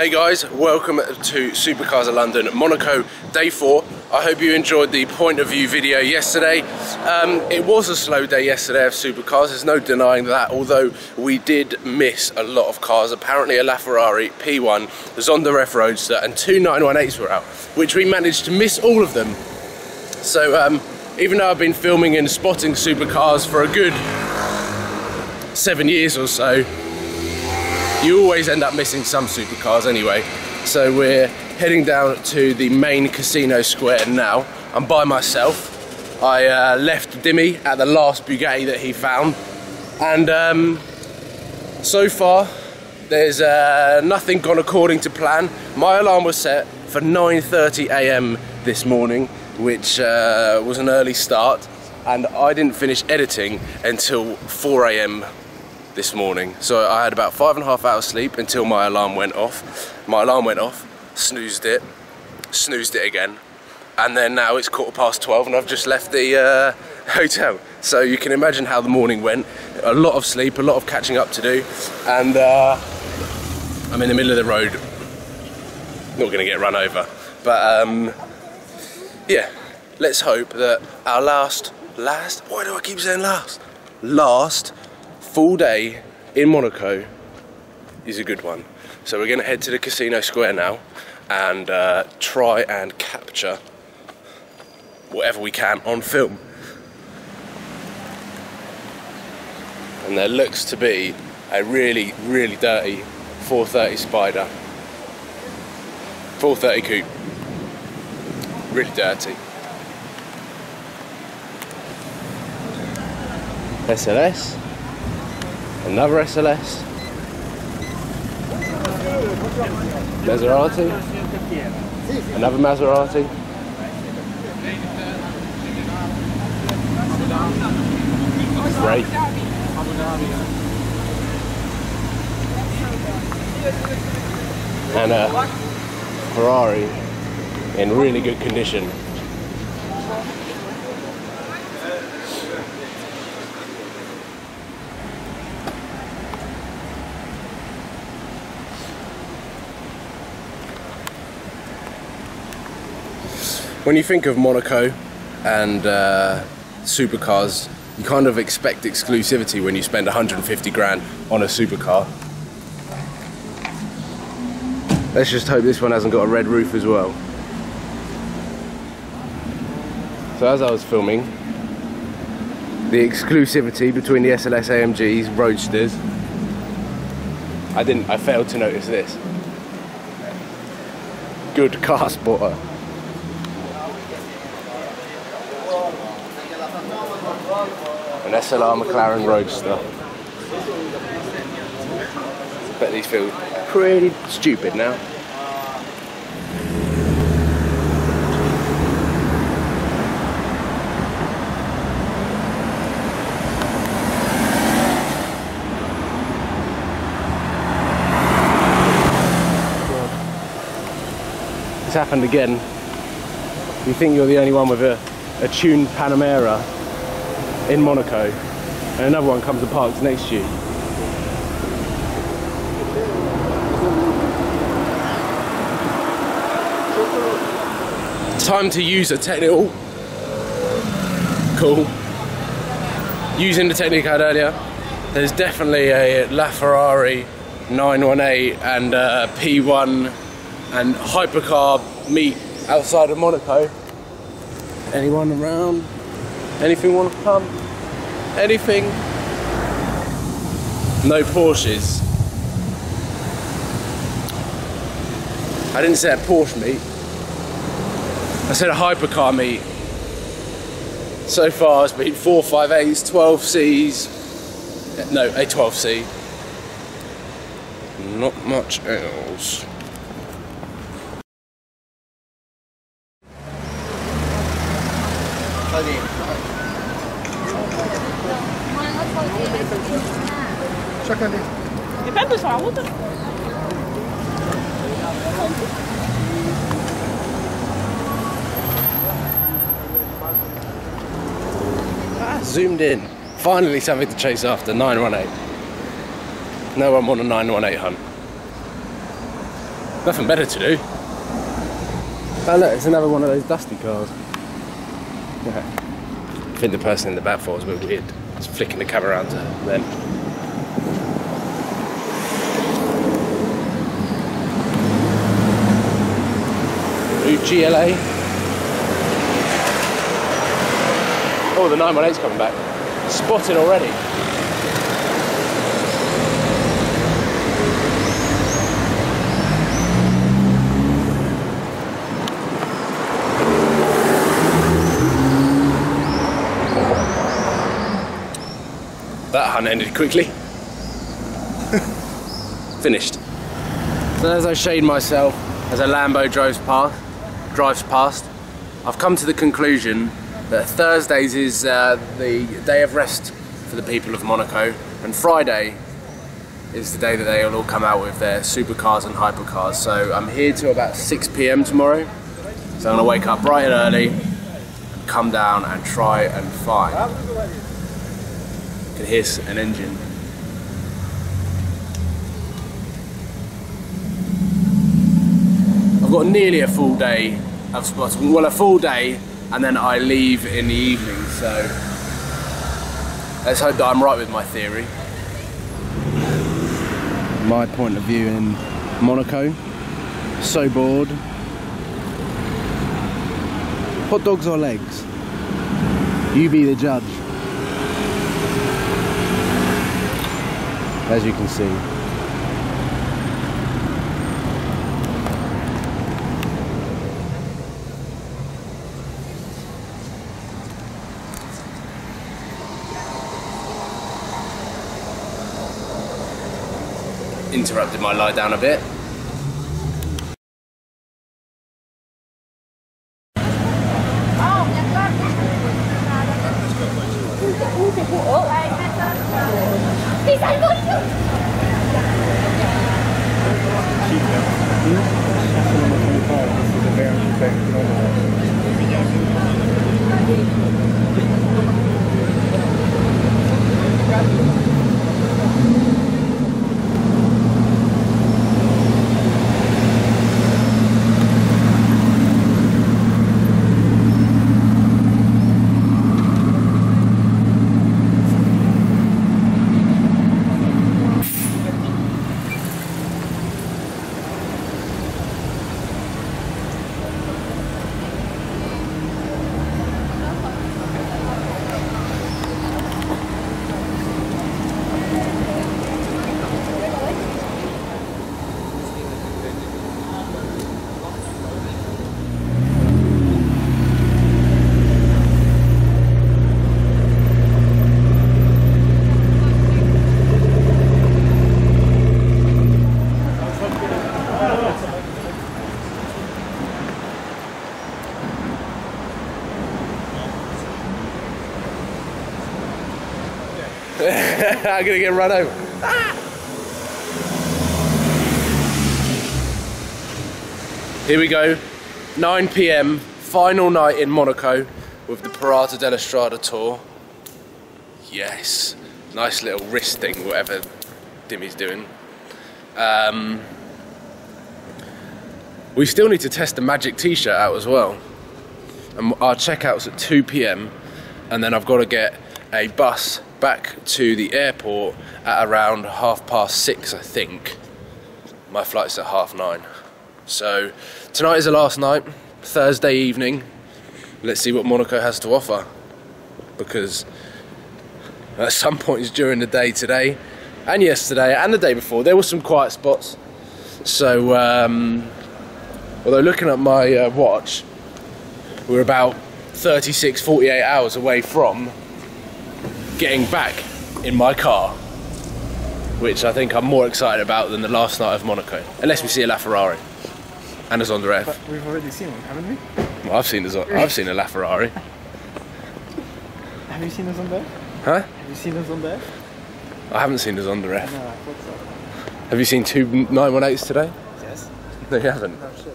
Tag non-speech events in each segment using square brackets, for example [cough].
Hey guys, welcome to Supercars of London, Monaco, day four. I hope you enjoyed the point of view video yesterday. Um, it was a slow day yesterday of supercars, there's no denying that, although we did miss a lot of cars. Apparently a LaFerrari P1, the Zonda Ref Roadster, and two 918s were out, which we managed to miss all of them. So um, even though I've been filming and spotting supercars for a good seven years or so, you always end up missing some supercars anyway. So we're heading down to the main casino square now. I'm by myself. I uh, left Dimmy at the last Bugatti that he found. And um, so far, there's uh, nothing gone according to plan. My alarm was set for 9.30 a.m. this morning, which uh, was an early start. And I didn't finish editing until 4 a.m this morning. So I had about five and a half hours sleep until my alarm went off. My alarm went off, snoozed it, snoozed it again, and then now it's quarter past 12 and I've just left the uh, [laughs] hotel. So you can imagine how the morning went. A lot of sleep, a lot of catching up to do, and uh, I'm in the middle of the road. Not gonna get run over, but um, yeah, let's hope that our last, last, why do I keep saying last? Last full day in Monaco is a good one. So we're going to head to the casino square now and uh, try and capture whatever we can on film. And there looks to be a really, really dirty 430 Spider. 430 coupe. Really dirty. SLS. Another SLS. Maserati. Another Maserati. Great. And a Ferrari in really good condition. When you think of Monaco and uh, supercars, you kind of expect exclusivity when you spend 150 grand on a supercar. Let's just hope this one hasn't got a red roof as well. So as I was filming, the exclusivity between the SLS AMGs, Roadsters, I didn't, I failed to notice this. Good car spotter. An SLR McLaren Roadster. Bet these feel pretty stupid now. It's happened again. You think you're the only one with a, a tuned Panamera in Monaco and another one comes and parks next to you. Time to use a technical. Cool. Using the technique I had earlier, there's definitely a LaFerrari 918 and uh, P1 and hypercar meet outside of Monaco. Anyone around? Anything want to come? Anything? No Porsches. I didn't say a Porsche meet. I said a hypercar meet. So far it's been 458s, 12Cs, no, a 12C. Not much else. Depende sua luta. Ah, zoomed in. Finally something to chase after, 918. No one want a 918 hunt. Nothing better to do. Oh look, it's another one of those dusty cars. Yeah. [laughs] I think the person in the back was a bit weird. Just flicking the camera around to them. GLA. Oh, the 918's coming back. Spotted already. That hunt ended quickly. [laughs] Finished. So as I shade myself, as a Lambo drives past, drives past, I've come to the conclusion that Thursdays is uh, the day of rest for the people of Monaco, and Friday is the day that they will all come out with their supercars and hypercars. So I'm here till about 6 p.m. tomorrow. So I'm gonna wake up bright and early, come down and try and find. You can hear an engine. Got nearly a full day of spotting. Well, a full day, and then I leave in the evening. So let's hope that I'm right with my theory. My point of view in Monaco. So bored. Hot dogs or legs? You be the judge. As you can see. Interrupted my lie down a bit. [laughs] I'm gonna get run over. Here we go, 9 p.m. Final night in Monaco with the Pirata Della Strada tour. Yes, nice little wrist thing, whatever Dimmy's doing. Um, we still need to test the Magic T-shirt out as well. And our checkout's at 2 p.m. and then I've got to get a bus back to the airport at around half past six, I think. My flight's at half nine. So tonight is the last night, Thursday evening. Let's see what Monaco has to offer. Because at some points during the day today and yesterday and the day before, there were some quiet spots. So, um, although looking at my uh, watch, we're about 36, 48 hours away from getting back in my car, which I think I'm more excited about than the last night of Monaco, unless we see a LaFerrari and a Zonda F. But we've already seen one, haven't we? Well, I've seen a Zon- I've seen a LaFerrari. Have you seen a on there? Huh? Have you seen a on there? I haven't seen a Zonda F. No, I thought Have you seen two 918s today? Yes. No, you haven't. No shit.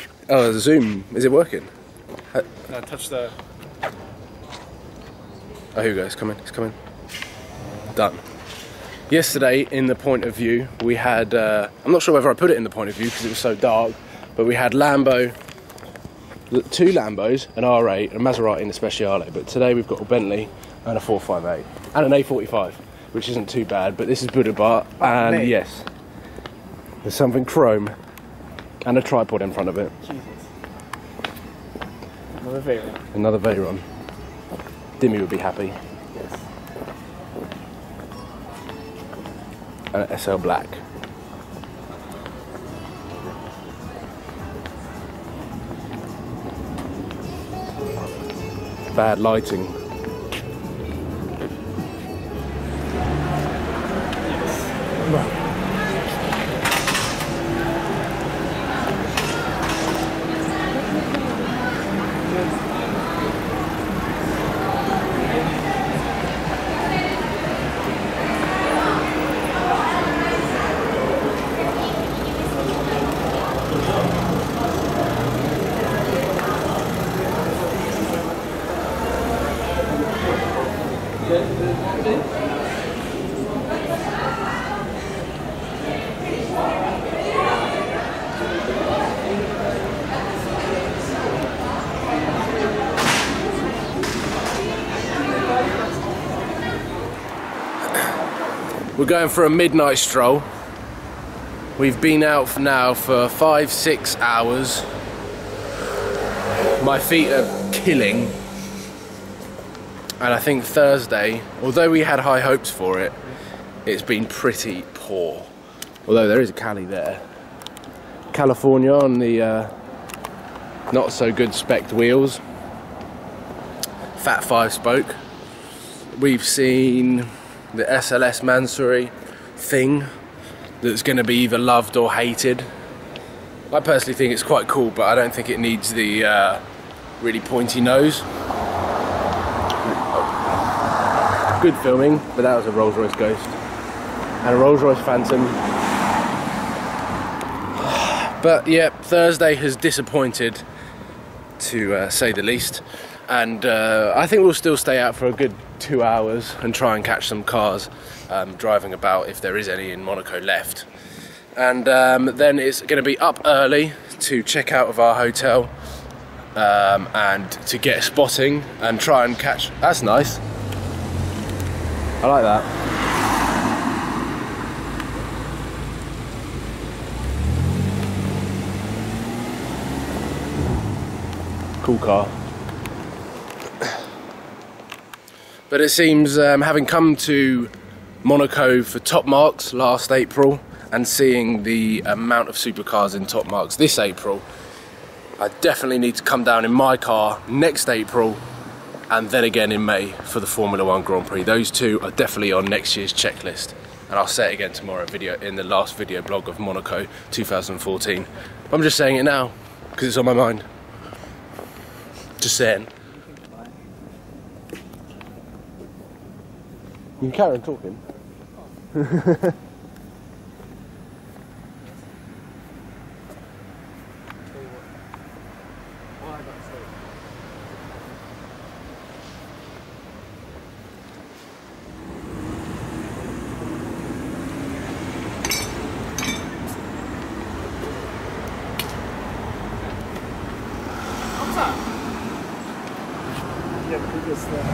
[laughs] Oh, the Zoom is it working? No, touch the. Oh, here we go. It's coming. It's coming. Done. Yesterday, in the point of view, we had. Uh, I'm not sure whether I put it in the point of view because it was so dark, but we had Lambo, two Lambos, an R8, a Maserati, and a Speciale. But today we've got a Bentley and a 458 and an A45, which isn't too bad. But this is Buddha Bar, and yes, there's something chrome and a tripod in front of it. Jesus. Another favourite. Another Veyron. Dimmy would be happy. Yes. And an SL Black. Bad lighting. We're going for a midnight stroll. We've been out for now for five, six hours. My feet are killing. And I think Thursday, although we had high hopes for it, it's been pretty poor. Although there is a Cali there. California on the uh, not so good spec wheels. Fat five spoke. We've seen the SLS Mansory thing that's going to be either loved or hated. I personally think it's quite cool, but I don't think it needs the uh, really pointy nose. Good filming, but that was a Rolls Royce Ghost and a Rolls Royce Phantom. [sighs] But yeah, Thursday has disappointed, to uh, say the least. And uh, I think we'll still stay out for a good two hours and try and catch some cars um, driving about if there is any in Monaco left. And um, then it's going to be up early to check out of our hotel um, and to get spotting and try and catch. That's nice. I like that. Cool car. But it seems, um, having come to Monaco for Top Marques last April and seeing the amount of supercars in Top Marques this April, I definitely need to come down in my car next April and then again in May for the Formula One Grand Prix. Those two are definitely on next year's checklist. And I'll say it again tomorrow video in the last video blog of Monaco 2014. I'm just saying it now because it's on my mind. Just saying. You can carry on talking. [laughs] Uh,